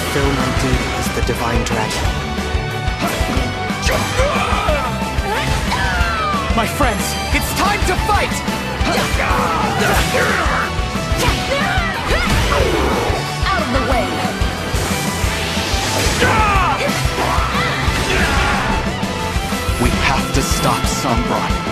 fulfill my duty as the Divine Dragon. My friends, it's time to fight! Out of the way! We have to stop Sombron.